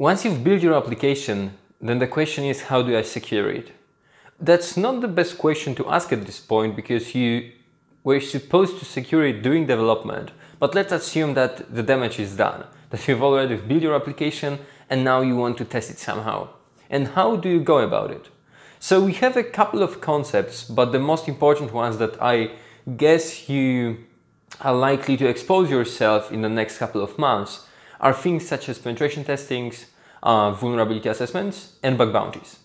once you've built your application, then the question is how do I secure it? That's not the best question to ask at this point because you were supposed to secure it during development. But let's assume that the damage is done, that you've already built your application and now you want to test it somehow. And how do you go about it? So we have a couple of concepts, but the most important ones that I guess you are likely to expose yourself in the next couple of months are things such as penetration testings, uh, vulnerability assessments, and bug bounties.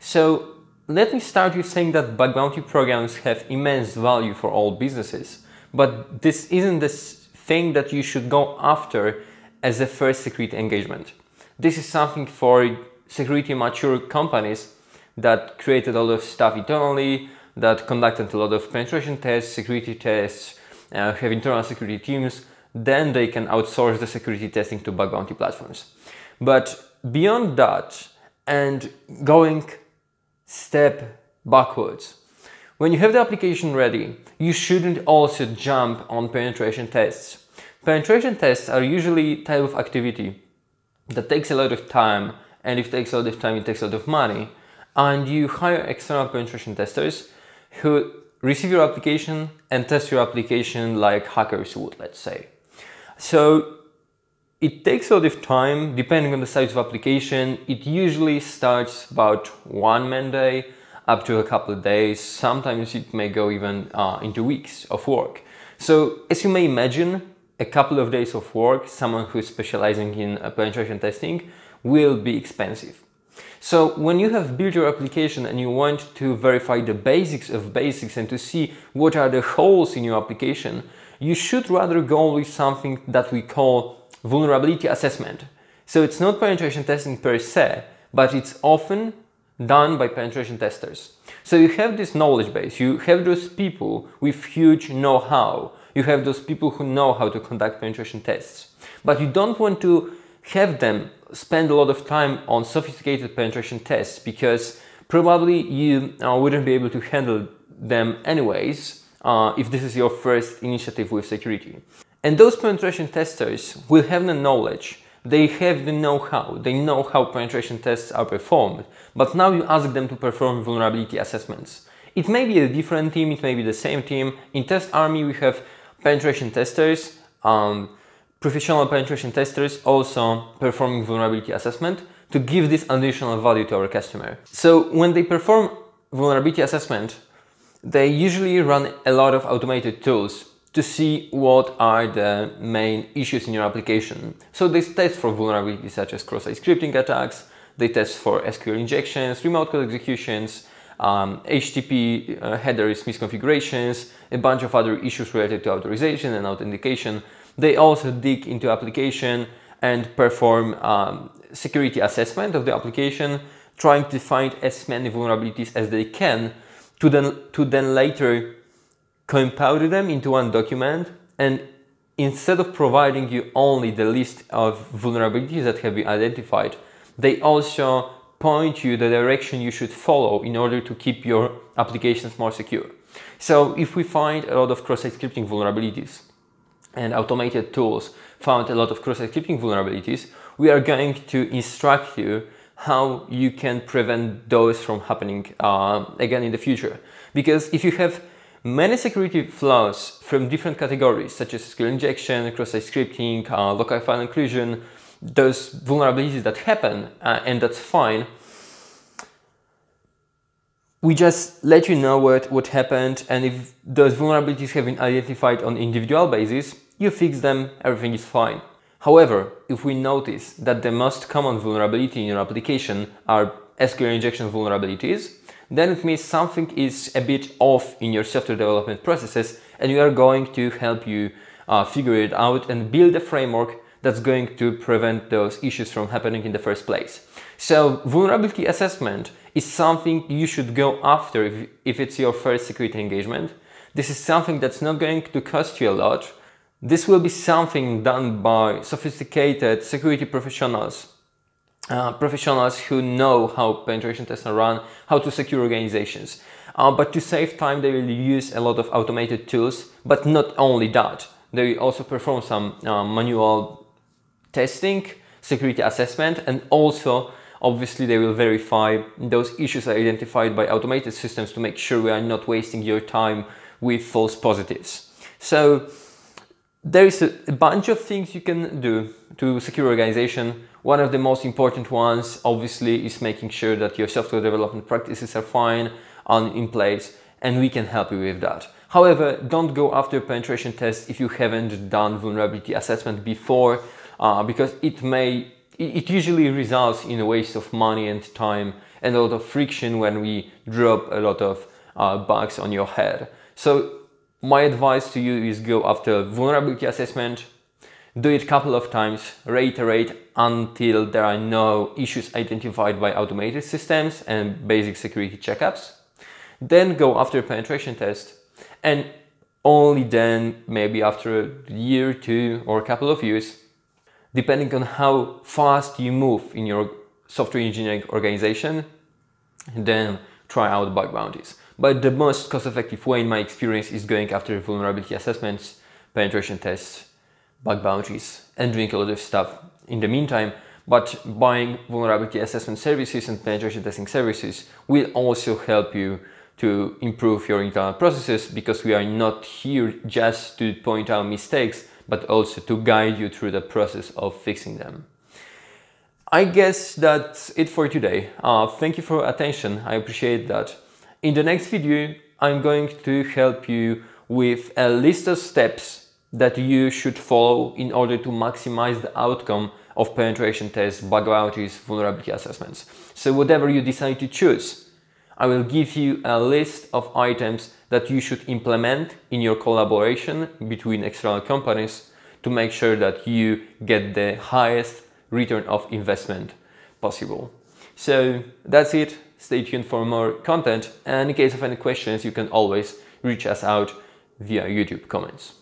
So let me start with saying that bug bounty programs have immense value for all businesses, but this isn't the thing that you should go after as a first security engagement. This is something for security mature companies that created a lot of stuff internally, that conducted a lot of penetration tests, security tests, uh, have internal security teams, then they can outsource the security testing to bug bounty platforms. But beyond that, and going step backwards, when you have the application ready, you shouldn't also jump on penetration tests. Penetration tests are usually type of activity that takes a lot of time, and if it takes a lot of time, it takes a lot of money. And you hire external penetration testers who receive your application and test your application like hackers would, let's say. So it takes a lot of time depending on the size of application. It usually starts about one man day up to a couple of days. Sometimes it may go even uh, into weeks of work. So as you may imagine, a couple of days of work, someone who's specializing in uh, penetration testing will be expensive. So when you have built your application and you want to verify the basics of basics and to see what are the holes in your application, you should rather go with something that we call vulnerability assessment. So it's not penetration testing per se, but it's often done by penetration testers. So you have this knowledge base, you have those people with huge know-how, you have those people who know how to conduct penetration tests, but you don't want to have them spend a lot of time on sophisticated penetration tests because probably you uh, wouldn't be able to handle them anyways uh, if this is your first initiative with security. And those penetration testers will have the knowledge, they have the know-how, they know how penetration tests are performed, but now you ask them to perform vulnerability assessments. It may be a different team, it may be the same team. In TestArmy we have penetration testers, um, professional penetration testers also performing vulnerability assessment to give this additional value to our customer. So when they perform vulnerability assessment, they usually run a lot of automated tools to see what are the main issues in your application. So they test for vulnerabilities such as cross-site scripting attacks, they test for SQL injections, remote code executions, um, HTTP uh, headers misconfigurations, a bunch of other issues related to authorization and authentication. They also dig into application and perform um, security assessment of the application, trying to find as many vulnerabilities as they can to then, to then later compile them into one document and instead of providing you only the list of vulnerabilities that have been identified, they also point you the direction you should follow in order to keep your applications more secure. So if we find a lot of cross-site scripting vulnerabilities and automated tools found a lot of cross-site scripting vulnerabilities, we are going to instruct you how you can prevent those from happening uh, again in the future. Because if you have many security flaws from different categories, such as SQL injection, cross-site scripting, uh, local file inclusion, those vulnerabilities that happen, uh, and that's fine, we just let you know what, what happened and if those vulnerabilities have been identified on individual basis, you fix them, everything is fine. However, if we notice that the most common vulnerability in your application are SQL injection vulnerabilities, then it means something is a bit off in your software development processes and we are going to help you uh, figure it out and build a framework that's going to prevent those issues from happening in the first place. So vulnerability assessment is something you should go after if, if it's your first security engagement. This is something that's not going to cost you a lot. This will be something done by sophisticated security professionals, uh, professionals who know how penetration tests are run, how to secure organizations. Uh, but to save time, they will use a lot of automated tools, but not only that. They also perform some uh, manual testing security assessment and also obviously they will verify those issues identified by automated systems to make sure we are not wasting your time with false positives. So there is a, bunch of things you can do to secure organization. One of the most important ones obviously is making sure that your software development practices are fine and in place and we can help you with that. However, don't go after penetration test if you haven't done vulnerability assessment before uh, because it may, it usually results in a waste of money and time and a lot of friction when we drop a lot of uh, bugs on your head. So my advice to you is go after vulnerability assessment, do it a couple of times, reiterate until there are no issues identified by automated systems and basic security checkups. Then go after a penetration test and only then, maybe after a year, two, or a couple of years, depending on how fast you move in your software engineering organization, then try out bug bounties. But the most cost-effective way in my experience is going after vulnerability assessments, penetration tests, bug bounties, and doing a lot of stuff in the meantime. But buying vulnerability assessment services and penetration testing services will also help you to improve your internal processes because we are not here just to point out mistakes, but also to guide you through the process of fixing them. I guess that's it for today. Uh, thank you for attention. I appreciate that. In the next video, I'm going to help you with a list of steps that you should follow in order to maximize the outcome of penetration tests, bug bounties, vulnerability assessments. So whatever you decide to choose, I will give you a list of items that you should implement in your collaboration between external companies to make sure that you get the highest return of investment possible. So that's it. Stay tuned for more content. And in case of any questions, you can always reach us out via YouTube comments.